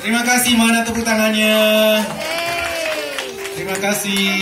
Terima kasih mana tepuk tangannya. Terima kasih.